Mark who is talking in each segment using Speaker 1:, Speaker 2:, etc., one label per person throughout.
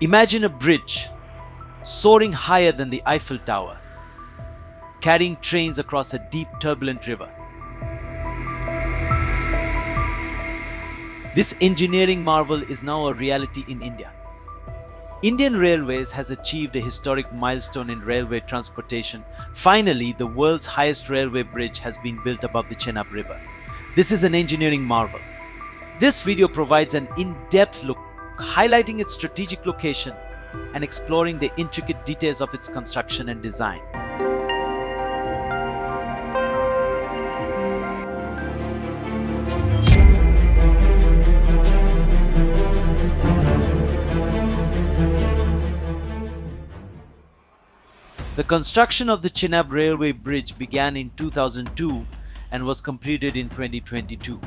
Speaker 1: Imagine a bridge soaring higher than the Eiffel Tower, carrying trains across a deep turbulent river. This engineering marvel is now a reality in India. Indian Railways has achieved a historic milestone in railway transportation. Finally, the world's highest railway bridge has been built above the Chenab River. This is an engineering marvel. This video provides an in-depth look highlighting its strategic location and exploring the intricate details of its construction and design. The construction of the Chenab Railway Bridge began in 2002 and was completed in 2022.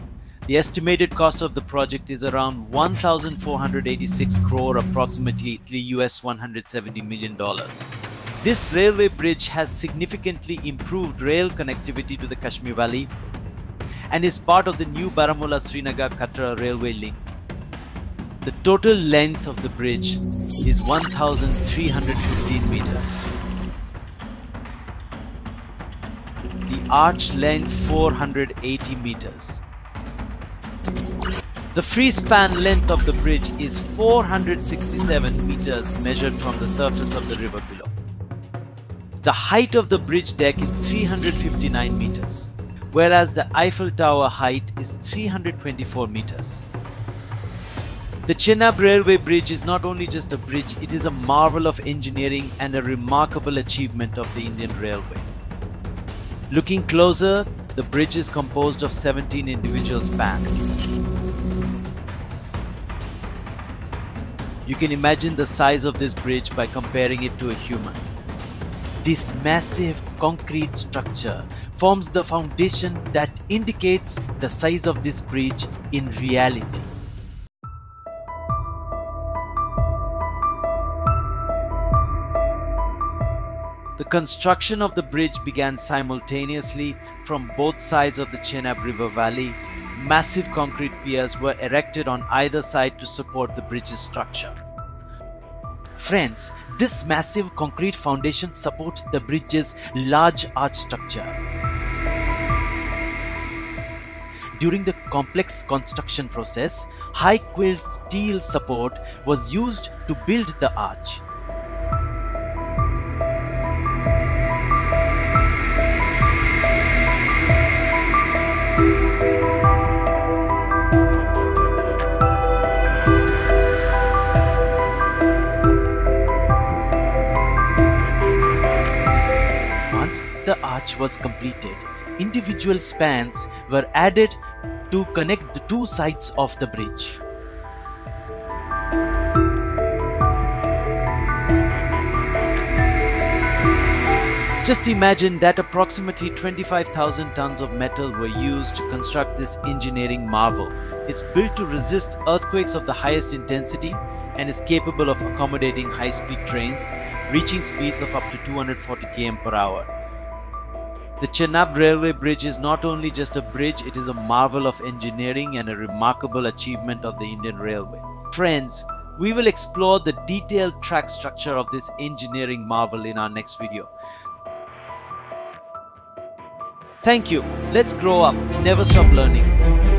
Speaker 1: The estimated cost of the project is around 1,486 crore, approximately US 170 million dollars. This railway bridge has significantly improved rail connectivity to the Kashmir Valley and is part of the new Baramulla Srinagar Katra railway link. The total length of the bridge is 1,315 meters. The arch length 480 meters. The free span length of the bridge is 467 meters measured from the surface of the river below. The height of the bridge deck is 359 meters, whereas the Eiffel Tower height is 324 meters. The Chenab Railway Bridge is not only just a bridge, it is a marvel of engineering and a remarkable achievement of the Indian Railway. Looking closer, the bridge is composed of 17 individual spans. You can imagine the size of this bridge by comparing it to a human. This massive concrete structure forms the foundation that indicates the size of this bridge in reality. The construction of the bridge began simultaneously from both sides of the Chenab River Valley. Massive concrete piers were erected on either side to support the bridge's structure. Friends, this massive concrete foundation supports the bridge's large arch structure. During the complex construction process, high quality steel support was used to build the arch. Arch was completed, individual spans were added to connect the two sides of the bridge. Just imagine that approximately 25,000 tons of metal were used to construct this engineering marvel. It's built to resist earthquakes of the highest intensity and is capable of accommodating high-speed trains, reaching speeds of up to 240 km per hour. The Chenab Railway Bridge is not only just a bridge, it is a marvel of engineering and a remarkable achievement of the Indian Railway. Friends, we will explore the detailed track structure of this engineering marvel in our next video. Thank you. Let's grow up. Never stop learning.